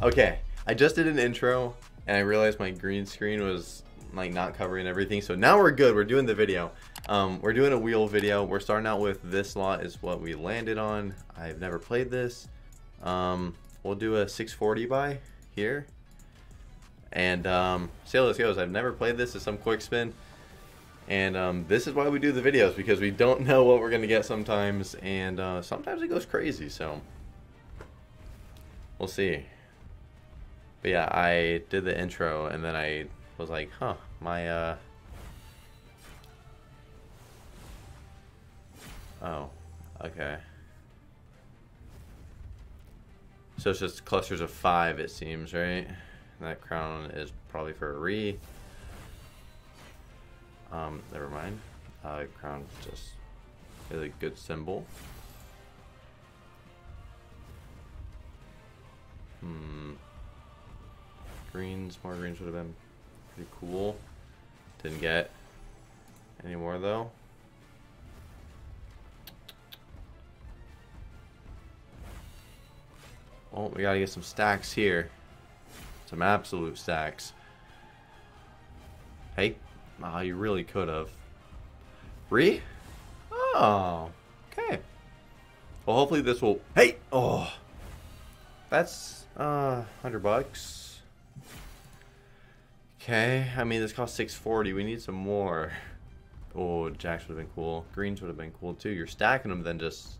Okay, I just did an intro and I realized my green screen was like not covering everything. So now we're good. We're doing the video. Um, we're doing a wheel video. We're starting out with this lot is what we landed on. I've never played this. Um, we'll do a 640 buy here. And um, see how this goes. I've never played this. It's some quick spin. And um, this is why we do the videos because we don't know what we're going to get sometimes. And uh, sometimes it goes crazy. So we'll see. But yeah, I did the intro and then I was like, huh, my, uh... Oh, okay. So it's just clusters of five, it seems, right? And that crown is probably for a re. Um, never mind. Uh, crown just is a good symbol. Hmm. Greens, more greens would have been pretty cool. Didn't get any more though. Oh, we gotta get some stacks here. Some absolute stacks. Hey. Oh, you really could have. Re? Oh. Okay. Well, hopefully this will... Hey! Oh. That's, uh, 100 bucks. Okay. I mean, this costs 640. We need some more. Oh, jacks would have been cool. Greens would have been cool, too. You're stacking them, then just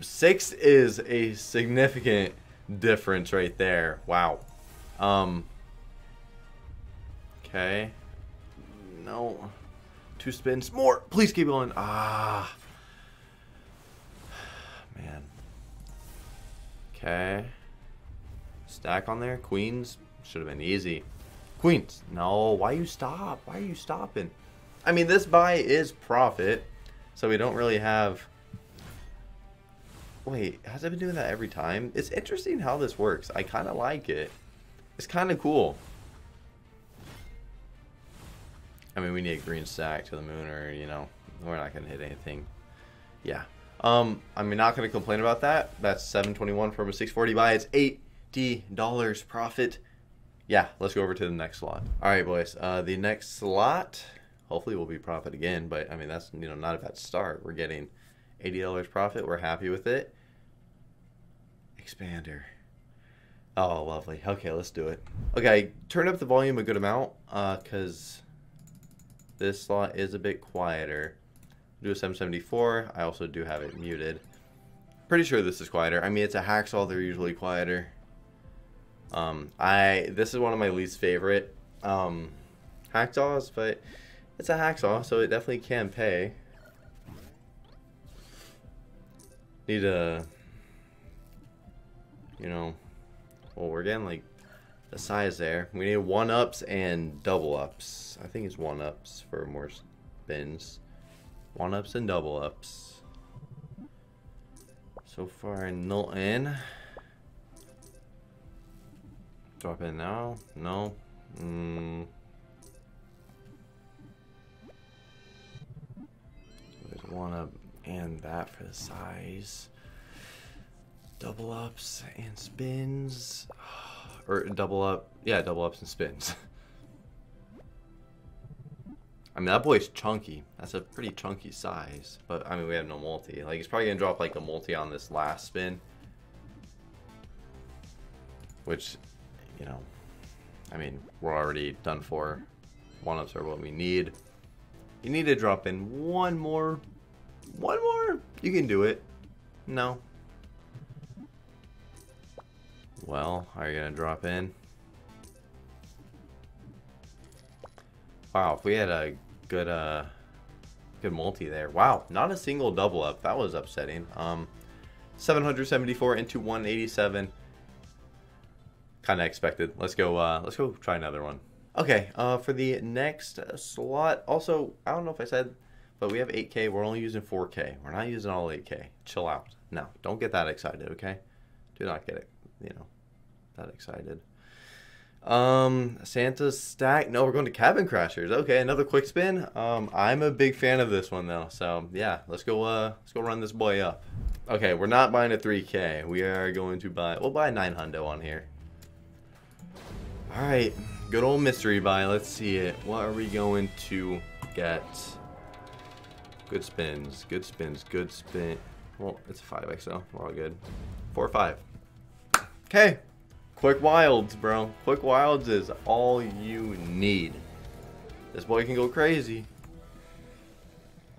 six is a significant difference right there. Wow. Um. Okay. No. Two spins. More. Please keep going. Ah. Man. Okay. Stack on there. Queens. Should have been easy. Queens. No. Why you stop? Why are you stopping? I mean, this buy is profit. So we don't really have Wait, has it been doing that every time? It's interesting how this works. I kind of like it. It's kind of cool. I mean, we need a green stack to the moon or, you know, we're not going to hit anything. Yeah. Um, I'm not going to complain about that. That's 721 from a 640 buy. It's $80 profit. Yeah, let's go over to the next slot. All right, boys. Uh, the next slot, hopefully will be profit again, but I mean, that's, you know, not a bad start. We're getting $80 profit. We're happy with it. Expander. Oh, lovely. Okay, let's do it. Okay, turn up the volume a good amount because uh, this slot is a bit quieter. Do a 774. I also do have it muted. Pretty sure this is quieter. I mean, it's a hacksaw. They're usually quieter. Um, I this is one of my least favorite um, hacksaws, but it's a hacksaw, so it definitely can pay. Need a, you know, well, we're getting like the size there. We need one ups and double ups. I think it's one ups for more spins. One ups and double ups. So far, in. Drop in now? No. Mm. There's one up and that for the size. Double ups and spins. Or double up. Yeah, double ups and spins. I mean, that boy's chunky. That's a pretty chunky size. But, I mean, we have no multi. Like, he's probably going to drop, like, a multi on this last spin. Which, you know, I mean, we're already done for. One-ups are what we need. You need to drop in one more one more? You can do it. No. Well, are you going to drop in? Wow, if we had a good, uh, good multi there. Wow, not a single double up. That was upsetting. Um, 774 into 187. Kind of expected. Let's go, uh, let's go try another one. Okay, uh, for the next slot, also, I don't know if I said but we have 8K. We're only using 4K. We're not using all 8K. Chill out. No, don't get that excited, okay? Do not get it, you know, that excited. Um, Santa's stack. No, we're going to Cabin Crashers. Okay, another quick spin. Um, I'm a big fan of this one though. So yeah, let's go. Uh, let's go run this boy up. Okay, we're not buying a 3K. We are going to buy... We'll buy a 9 hundo on here. Alright. Good old mystery buy. Let's see it. What are we going to get? Good spins. Good spins. Good spin. Well, it's a 5XL. We're all good. 4 or 5. Okay. Quick wilds, bro. Quick wilds is all you need. This boy can go crazy.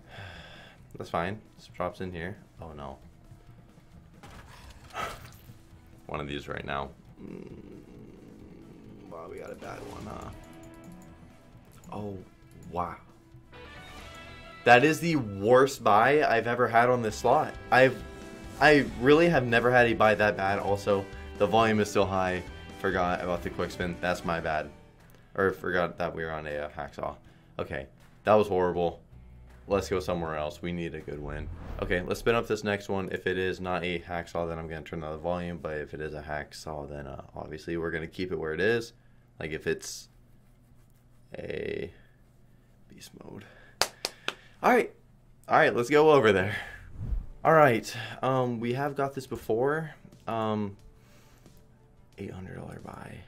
That's fine. Drops in here. Oh no. One of these right now. Mm, we got a bad one, huh? Oh, wow. That is the worst buy I've ever had on this slot. I've, I really have never had a buy that bad. Also, the volume is still high. Forgot about the quick spin. That's my bad. Or forgot that we were on a hacksaw. Okay, that was horrible. Let's go somewhere else. We need a good win. Okay, let's spin up this next one. If it is not a hacksaw, then I'm going to turn down the volume. But if it is a hacksaw, then uh, obviously we're going to keep it where it is. Like if it's a beast mode. All right. All right, let's go over there. All right. Um, we have got this before. Um, $800 buy.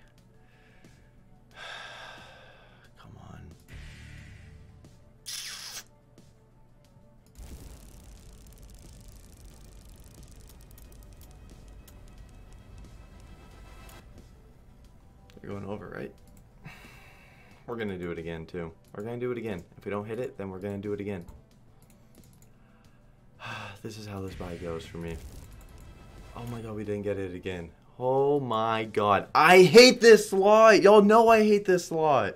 They're going over, right? We're going to do it again, too. We're going to do it again. If we don't hit it, then we're going to do it again. this is how this buy goes for me. Oh my god, we didn't get it again. Oh my god. I hate this slot. Y'all know I hate this slot.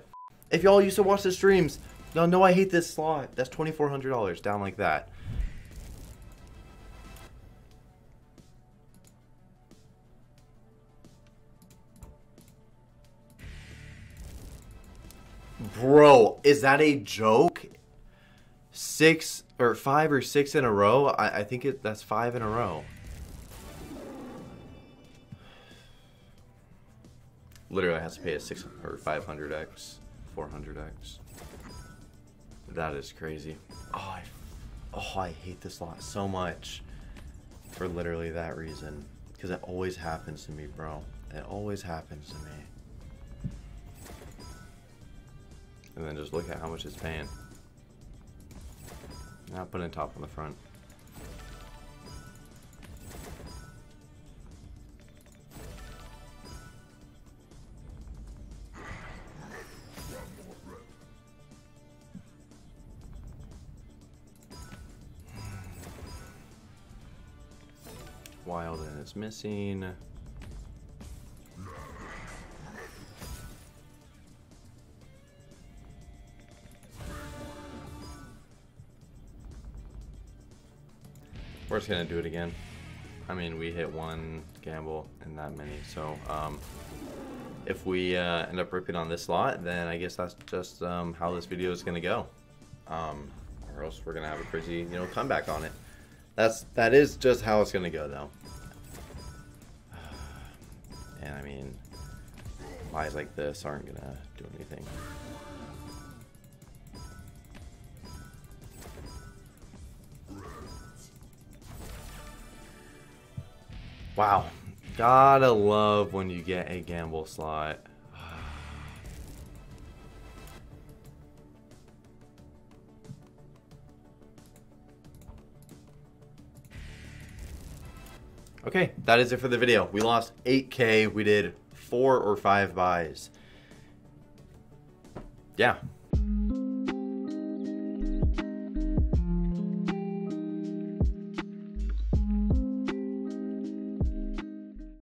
If y'all used to watch the streams, y'all know I hate this slot. That's $2,400 down like that. Bro, is that a joke? Six or five or six in a row? I, I think it that's five in a row. Literally, I have to pay a six or 500x, 400x. That is crazy. Oh I, oh, I hate this lot so much for literally that reason. Because it always happens to me, bro. It always happens to me. And then just look at how much it's paying. Now Not putting top on the front. Wild and it's missing. We're just gonna do it again. I mean, we hit one gamble in that many, so um, if we uh, end up ripping on this lot, then I guess that's just um, how this video is gonna go. Um, or else we're gonna have a crazy, you know, comeback on it. That's that is just how it's gonna go, though. And I mean, lies like this aren't gonna do anything. Wow. Gotta love when you get a gamble slot. Okay, that is it for the video. We lost 8k. We did four or five buys. Yeah,